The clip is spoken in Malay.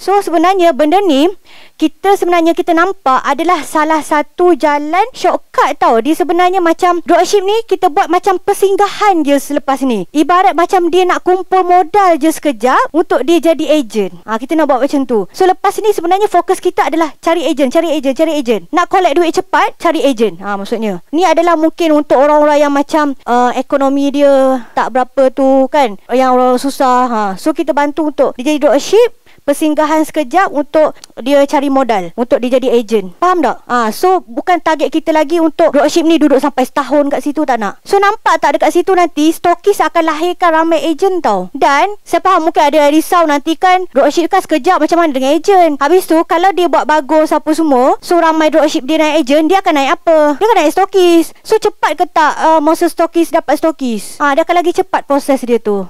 So sebenarnya benda ni kita sebenarnya kita nampak adalah salah satu jalan shortcut tau. Dia sebenarnya macam dropship ni kita buat macam persinggahan je selepas ni. Ibarat macam dia nak kumpul modal je sekejap untuk dia jadi agent. Ha, kita nak buat macam tu. So lepas ni sebenarnya fokus kita adalah cari agent, cari agent, cari agent. Nak collect duit cepat, cari agent. Ha, maksudnya. Ni adalah mungkin untuk orang-orang yang macam uh, ekonomi dia tak berapa tu kan. Yang orang susah. Ha. So kita bantu untuk dia jadi dropship persinggahan sekejap untuk dia cari modal untuk dia jadi agent. Faham tak? Ha, so bukan target kita lagi untuk dropship ni duduk sampai setahun kat situ tak nak. So nampak tak dekat situ nanti stokis akan lahirkan ramai agent tau. Dan saya faham mungkin ada risau nanti kan dropship kan sekejap macam mana dengan agent. Habis tu kalau dia buat bagus apa semua, so ramai dropship dia naik agent, dia akan naik apa? Dia akan naik stokis. So cepat ke tak uh, masa stokis dapat stokis? Ha, dia akan lagi cepat proses dia tu.